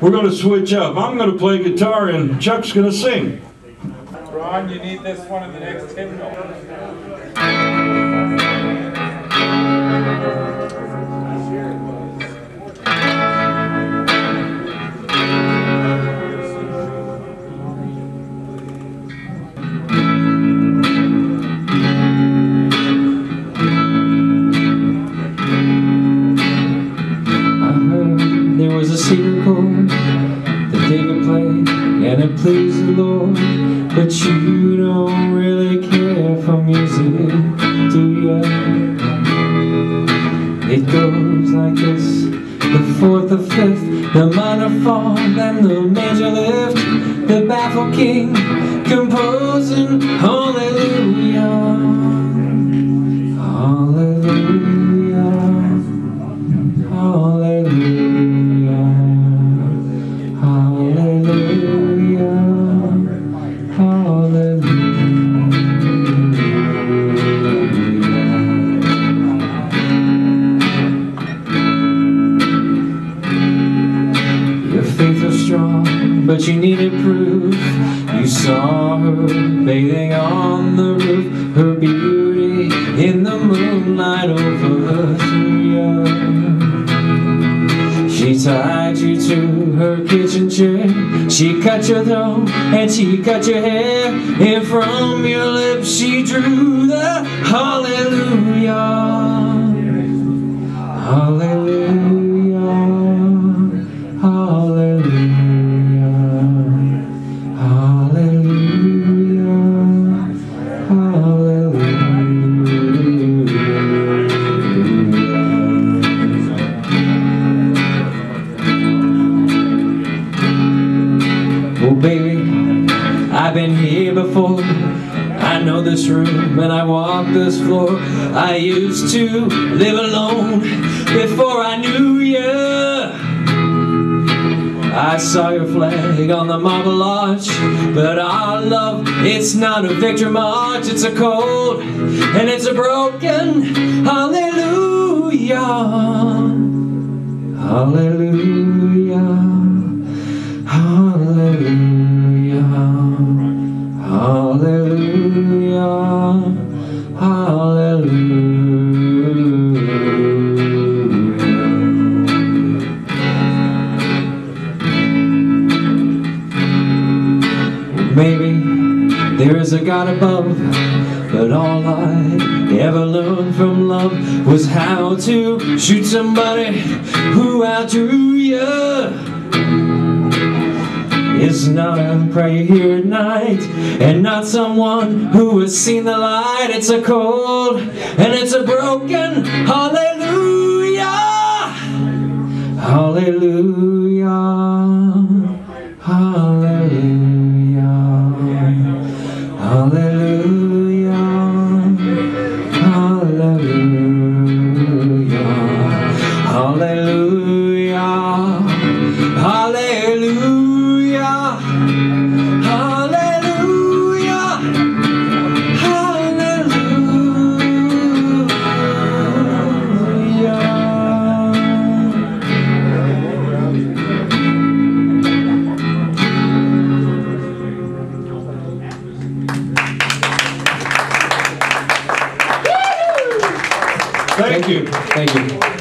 We're going to switch up. I'm going to play guitar and Chuck's going to sing. Ron, you need this one in the next hymnal. It the Lord. But you don't really care for music, do ya? It goes like this the fourth, the fifth, the minor fall, then the major lift, the baffled king composing but you needed proof. You saw her bathing on the roof, her beauty in the moonlight overthrew you. She tied you to her kitchen chair. She cut your throat and she cut your hair. And from your lips she drew the. Hallelujah. Been here before. I know this room and I walk this floor. I used to live alone before I knew you. I saw your flag on the marble arch, but our love, it's not a victory march, it's a cold and it's a broken hallelujah. Hallelujah. Hallelujah. Maybe there is a God above, but all I ever learned from love was how to shoot somebody who outdrew you. It's not a prayer here at night, and not someone who has seen the light. It's a cold and it's a broken. Hallelujah. Hallelujah. Thank, Thank you. you. Thank you.